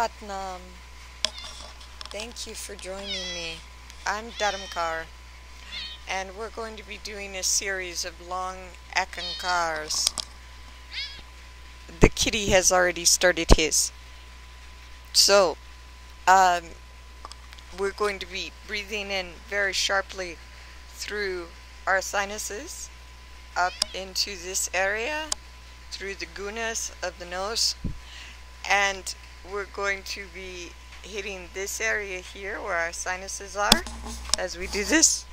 Satnam. Thank you for joining me. I'm Dharamkar, and we're going to be doing a series of long ekankars. The kitty has already started his. So, um, we're going to be breathing in very sharply through our sinuses up into this area through the gunas of the nose and we're going to be hitting this area here where our sinuses are as we do this.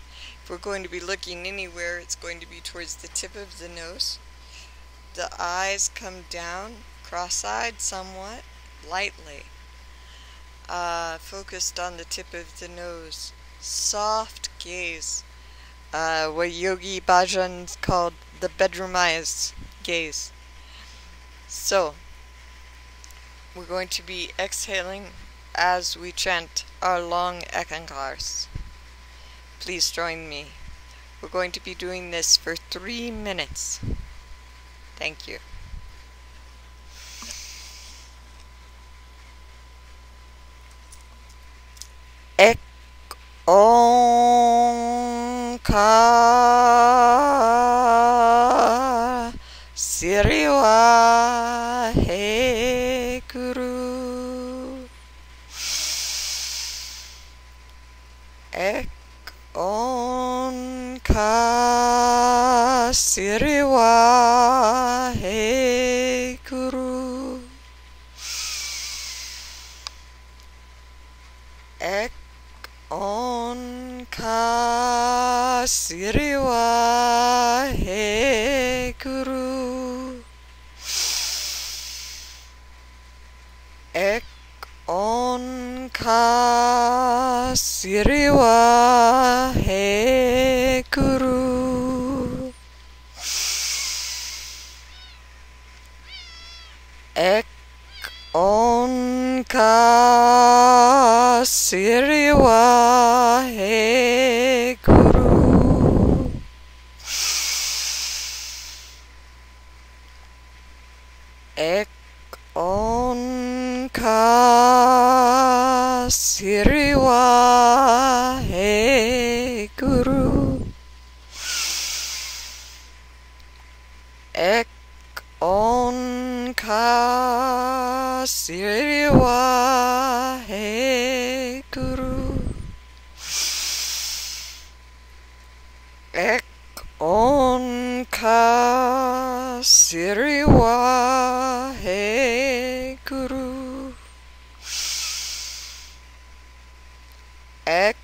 If we're going to be looking anywhere, it's going to be towards the tip of the nose. The eyes come down cross-eyed somewhat, lightly, uh, focused on the tip of the nose. Soft gaze, uh, what Yogi Bhajan called the bedroom eyes gaze. So, we're going to be exhaling as we chant our long ekankars. Please join me. We're going to be doing this for three minutes. Thank you. Ek Onkar Siriwa He Guru Ek Onkar Siriwa He Guru. Ek Onkar Siriwa He Guru. Ek Onkar Siriwa Ek on ka siriwa he guru. Ek on ka he guru. Ek Onkar Siriwa He Guru. Ek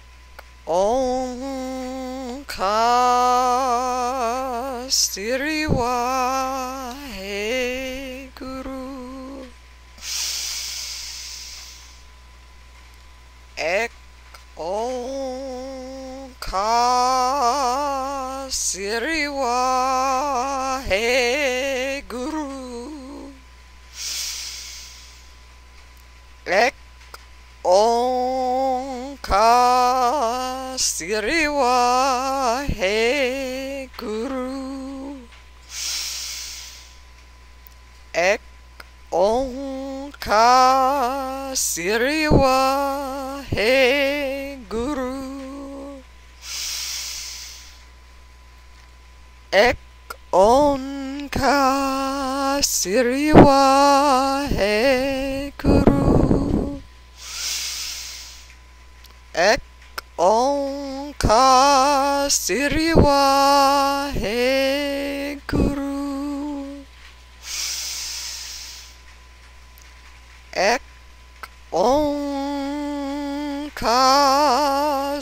Onkar Siriwa He Guru. Ek Onkar Siriwa He Guru. Ek Onka Siriwa He Guru. Ek Onka Siriwa He Guru Ek onka Siriwa He Guru. Ek onka Siriwa He Guru. Ek onka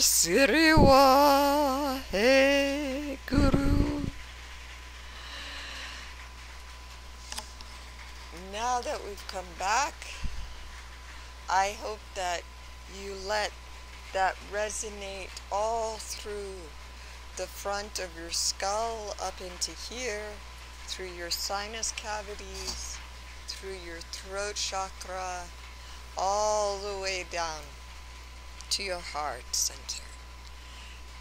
Siriwa He Guru Now that we've come back, I hope that you let that resonate all through the front of your skull up into here, through your sinus cavities, through your throat chakra, all the way down to your heart center.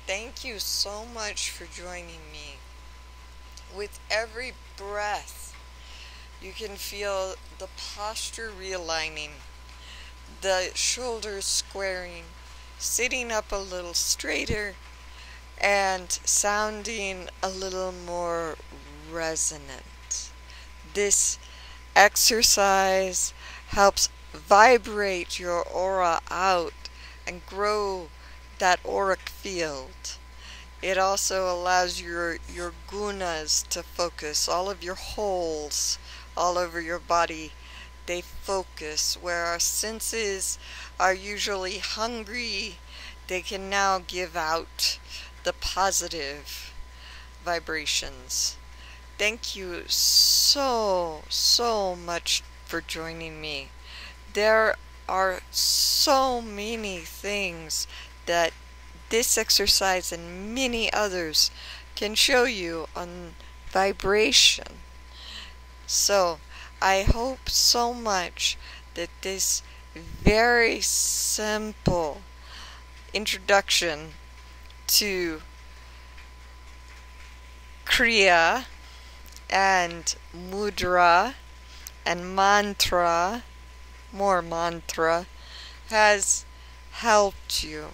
Thank you so much for joining me. With every breath, you can feel the posture realigning, the shoulders squaring, sitting up a little straighter, and sounding a little more resonant. This exercise helps vibrate your aura out and grow that auric field. It also allows your your gunas to focus, all of your holes all over your body. They focus where our senses are usually hungry. They can now give out the positive vibrations. Thank you so, so much for joining me. There are so many things that this exercise and many others can show you on vibration. So, I hope so much that this very simple introduction to Kriya and Mudra and Mantra, more mantra, has helped you.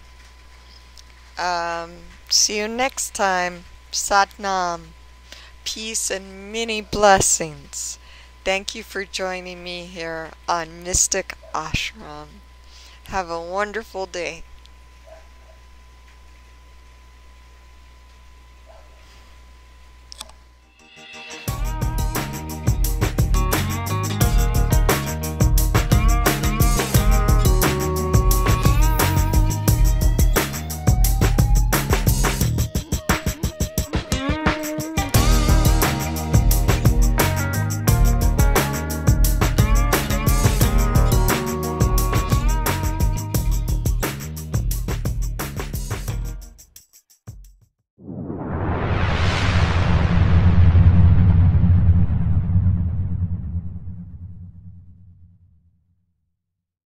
Um, see you next time. Satnam. Peace and many blessings. Thank you for joining me here on Mystic Ashram. Have a wonderful day.